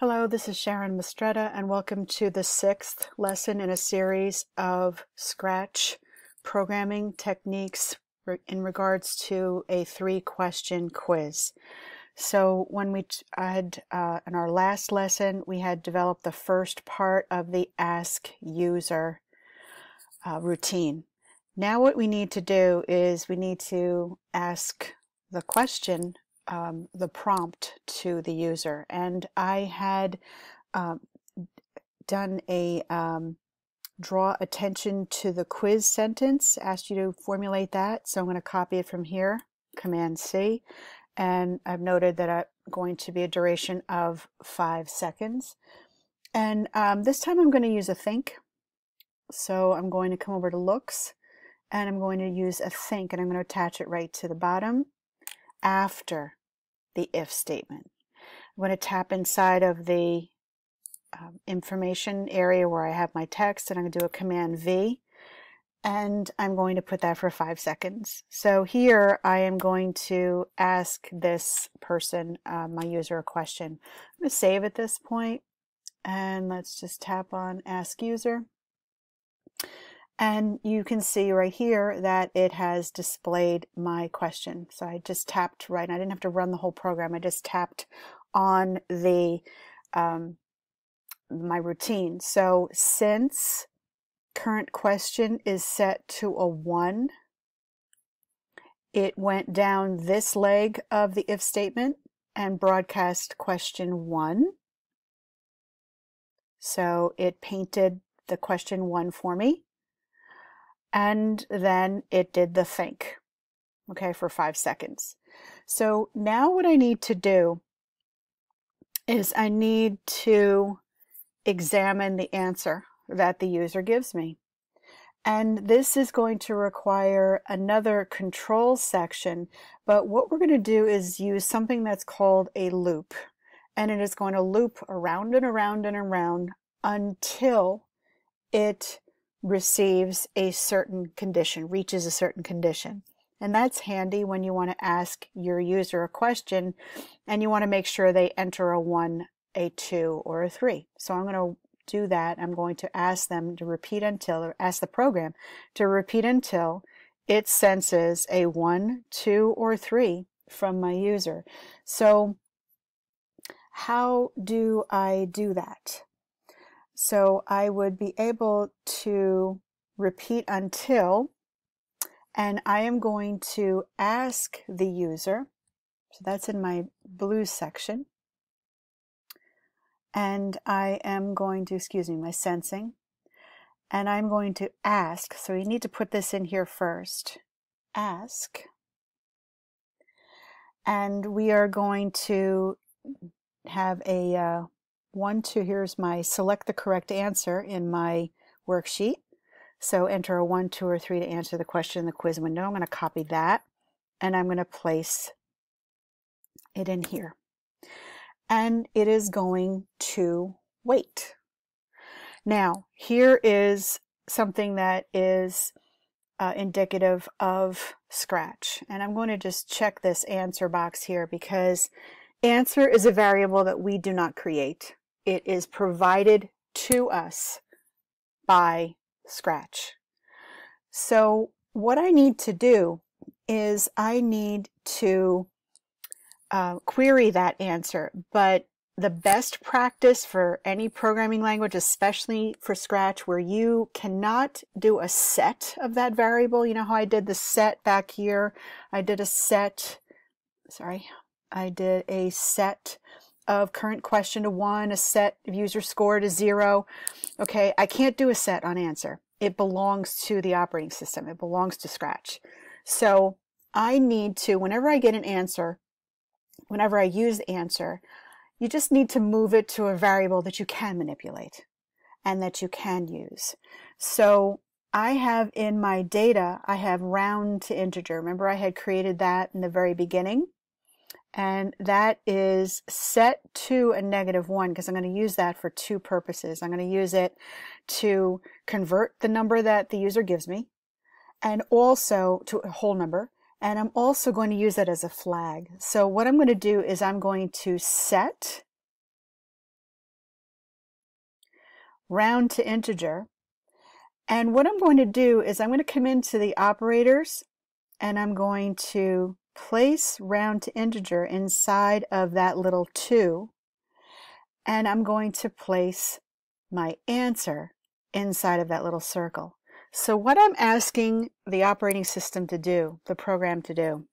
Hello, this is Sharon Mistretta, and welcome to the sixth lesson in a series of Scratch programming techniques in regards to a three question quiz. So, when we had uh, in our last lesson, we had developed the first part of the Ask User uh, routine. Now, what we need to do is we need to ask the question um, the prompt to the user. And I had um, done a um, draw attention to the quiz sentence, asked you to formulate that. So I'm going to copy it from here, Command C. And I've noted that I'm going to be a duration of five seconds. And um, this time I'm going to use a think. So I'm going to come over to looks and I'm going to use a think and I'm going to attach it right to the bottom after the if statement. I'm going to tap inside of the um, information area where I have my text and I'm going to do a command V and I'm going to put that for five seconds. So here I am going to ask this person, uh, my user, a question. I'm going to save at this point and let's just tap on ask user. And you can see right here that it has displayed my question. So I just tapped right, I didn't have to run the whole program. I just tapped on the um, my routine. So since current question is set to a one, it went down this leg of the if statement and broadcast question one. So it painted the question one for me and then it did the think, okay, for five seconds. So now what I need to do is I need to examine the answer that the user gives me. And this is going to require another control section, but what we're going to do is use something that's called a loop. And it is going to loop around and around and around until it receives a certain condition, reaches a certain condition. And that's handy when you want to ask your user a question and you want to make sure they enter a one, a two, or a three. So I'm going to do that. I'm going to ask them to repeat until, or ask the program to repeat until it senses a one, two, or three from my user. So how do I do that? So I would be able to repeat until, and I am going to ask the user, so that's in my blue section, and I am going to, excuse me, my sensing, and I'm going to ask, so you need to put this in here first, ask, and we are going to have a uh, one, two, here's my select the correct answer in my worksheet. So enter a one, two, or three to answer the question in the quiz window. I'm going to copy that and I'm going to place it in here. And it is going to wait. Now, here is something that is uh, indicative of Scratch. And I'm going to just check this answer box here because answer is a variable that we do not create it is provided to us by Scratch. So what I need to do is I need to uh, query that answer, but the best practice for any programming language, especially for Scratch, where you cannot do a set of that variable. You know how I did the set back here? I did a set, sorry, I did a set of current question to one, a set of user score to zero. Okay, I can't do a set on answer. It belongs to the operating system. It belongs to Scratch. So I need to, whenever I get an answer, whenever I use answer, you just need to move it to a variable that you can manipulate and that you can use. So I have in my data, I have round to integer. Remember I had created that in the very beginning? And that is set to a negative one because I'm going to use that for two purposes. I'm going to use it to convert the number that the user gives me and also to a whole number. And I'm also going to use that as a flag. So what I'm going to do is I'm going to set round to integer. And what I'm going to do is I'm going to come into the operators and I'm going to place round to integer inside of that little 2 and I'm going to place my answer inside of that little circle. So what I'm asking the operating system to do, the program to do,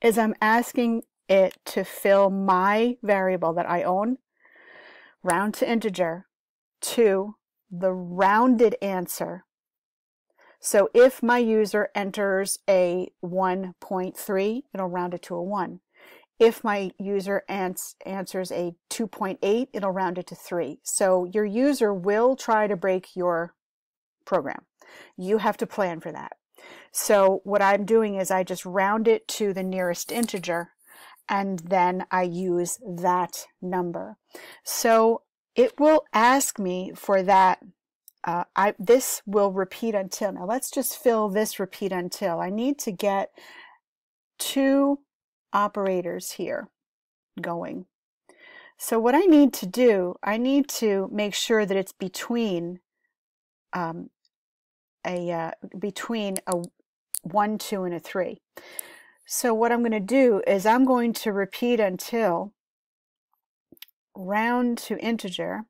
is I'm asking it to fill my variable that I own, round to integer, to the rounded answer. So if my user enters a 1.3, it'll round it to a 1. If my user ans answers a 2.8, it'll round it to 3. So your user will try to break your program. You have to plan for that. So what I'm doing is I just round it to the nearest integer and then I use that number. So it will ask me for that. Uh, I, this will repeat until. Now let's just fill this repeat until. I need to get two operators here going. So what I need to do, I need to make sure that it's between um, a uh, between a one, two, and a three. So what I'm going to do is I'm going to repeat until round to integer.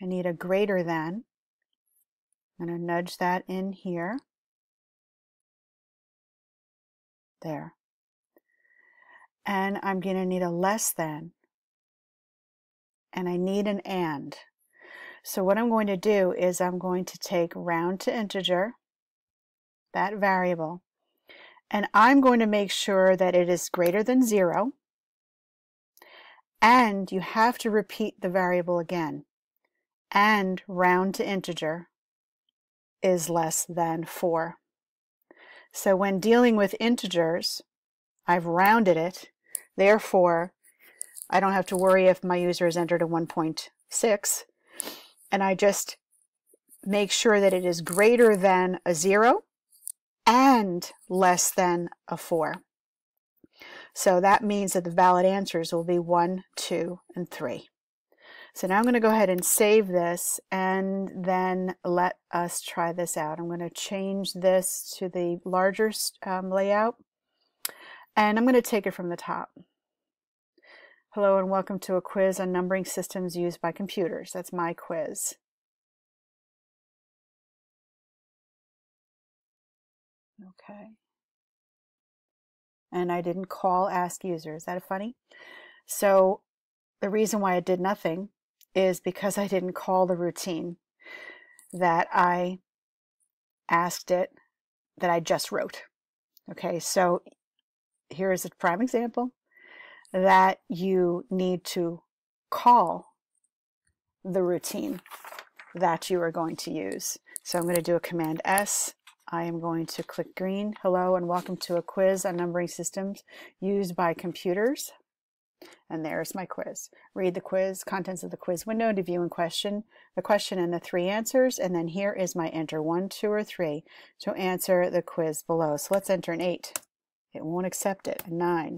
I need a greater than. I'm going to nudge that in here. There. And I'm going to need a less than. And I need an and. So what I'm going to do is I'm going to take round to integer, that variable, and I'm going to make sure that it is greater than zero. And you have to repeat the variable again. And round to integer is less than 4. So when dealing with integers, I've rounded it. Therefore, I don't have to worry if my user has entered a 1.6. And I just make sure that it is greater than a 0 and less than a 4. So that means that the valid answers will be 1, 2, and 3. So now I'm going to go ahead and save this and then let us try this out. I'm going to change this to the larger um, layout and I'm going to take it from the top. Hello and welcome to a quiz on numbering systems used by computers. That's my quiz. Okay. And I didn't call ask user. Is that funny? So the reason why it did nothing is because I didn't call the routine that I asked it that I just wrote. Okay, so here is a prime example that you need to call the routine that you are going to use. So I'm going to do a Command S I am going to click green. Hello and welcome to a quiz on numbering systems used by computers. And there's my quiz. Read the quiz, contents of the quiz window to view and question the question and the three answers. And then here is my enter one, two, or three to answer the quiz below. So let's enter an eight. It won't accept it. A nine.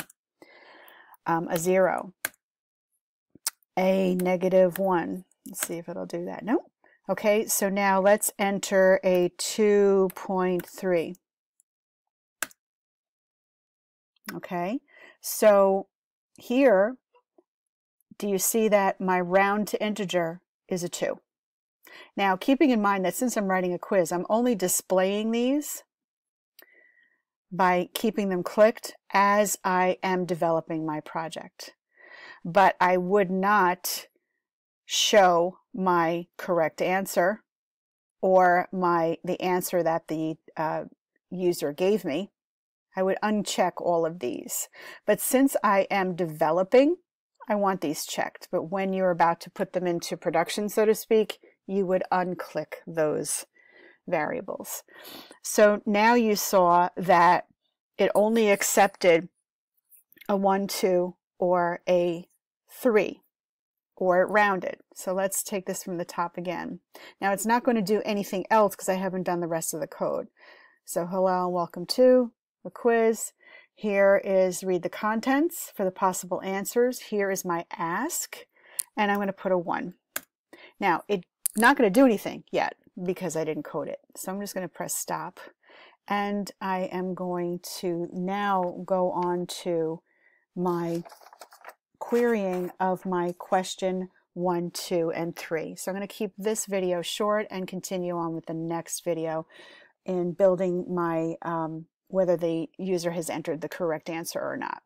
Um, a zero. A negative one. Let's see if it'll do that. Nope. Okay, so now let's enter a 2.3. Okay, so here, do you see that my round to integer is a 2? Now, keeping in mind that since I'm writing a quiz, I'm only displaying these by keeping them clicked as I am developing my project. But I would not show my correct answer or my the answer that the uh, user gave me, I would uncheck all of these. But since I am developing, I want these checked. But when you're about to put them into production, so to speak, you would unclick those variables. So now you saw that it only accepted a 1, 2, or a 3 or it rounded. So let's take this from the top again. Now it's not going to do anything else because I haven't done the rest of the code. So hello and welcome to the quiz. Here is read the contents for the possible answers. Here is my ask, and I'm going to put a 1. Now, it's not going to do anything yet because I didn't code it. So I'm just going to press stop. And I am going to now go on to my querying of my question one, two, and three. So I'm going to keep this video short and continue on with the next video in building my, um, whether the user has entered the correct answer or not.